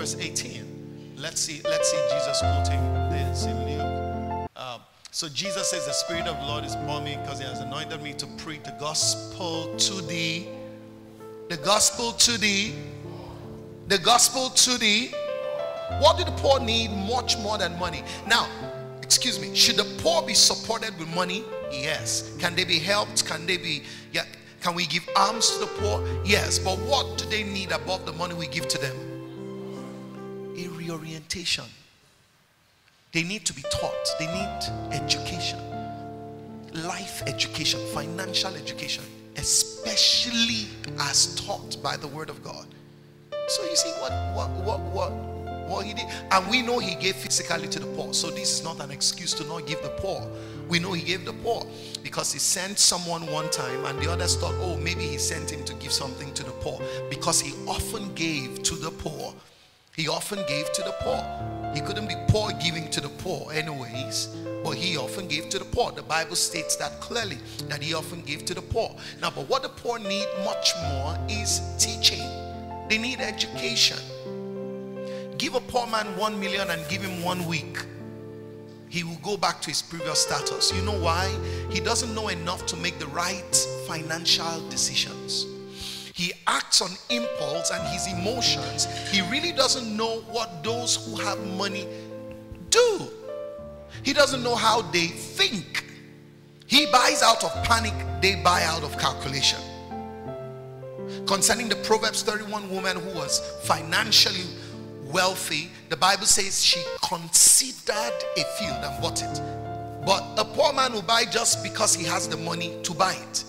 verse 18. Let's see, let's see Jesus quoting this in Luke. Um, so Jesus says, The Spirit of the Lord is upon me because He has anointed me to preach the gospel to thee. The gospel to thee. The gospel to thee. What do the poor need much more than money? Now, excuse me, should the poor be supported with money? Yes. Can they be helped? Can they be, yeah, can we give alms to the poor? Yes. But what do they need above the money we give to them? A reorientation. They need to be taught, they need education, life education, financial education, especially as taught by the Word of God. So you see what what what what what he did, and we know he gave physically to the poor. So this is not an excuse to not give the poor. We know he gave the poor because he sent someone one time, and the others thought, oh, maybe he sent him to give something to the poor because he often gave to the poor. He often gave to the poor. He couldn't be poor giving to the poor, anyways, but he often gave to the poor. The Bible states that clearly that he often gave to the poor. Now, but what the poor need much more is teaching, they need education. Give a poor man one million and give him one week. He will go back to his previous status. You know why? He doesn't know enough to make the right financial decisions. He acts on impulse and his emotions. He really doesn't know what those who have money do. He doesn't know how they think. He buys out of panic, they buy out of calculation. Concerning the Proverbs 31 woman who was financially wealthy, the Bible says she considered a field and bought it. But a poor man will buy just because he has the money to buy it.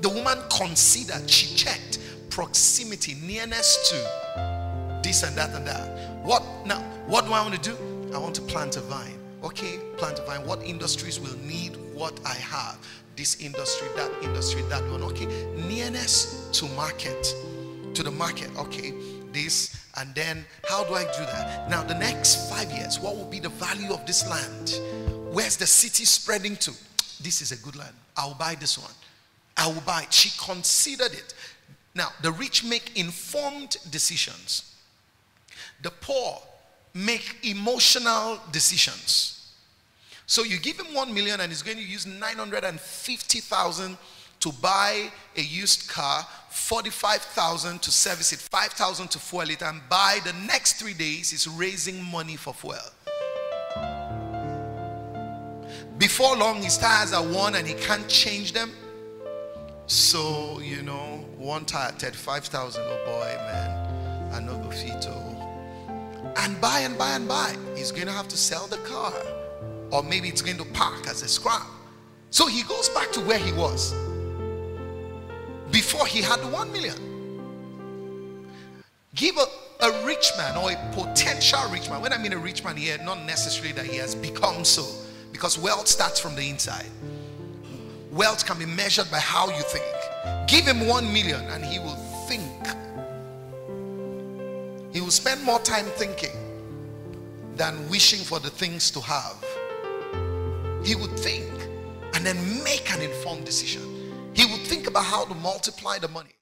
The woman considered, she checked proximity, nearness to this and that and that. What now? What do I want to do? I want to plant a vine. Okay, plant a vine. What industries will need what I have? This industry, that industry, that one. Okay, nearness to market, to the market. Okay, this and then how do I do that? Now, the next five years, what will be the value of this land? Where's the city spreading to? This is a good land. I'll buy this one. I will buy it. She considered it. Now, the rich make informed decisions, the poor make emotional decisions. So you give him 1 million and he's going to use 950,000 to buy a used car, 45,000 to service it, 5,000 to fuel it, and by the next three days, he's raising money for fuel. Before long, his tires are worn and he can't change them. So, you know, one tire, 35,000. Oh boy, man. I know go fit. Oh. And by and by and by, He's going to have to sell the car. Or maybe it's going to park as a scrap. So he goes back to where he was before he had one million. Give a, a rich man or a potential rich man. When I mean a rich man here, not necessarily that he has become so, because wealth starts from the inside. Wealth can be measured by how you think. Give him one million and he will think. He will spend more time thinking than wishing for the things to have. He would think and then make an informed decision. He would think about how to multiply the money.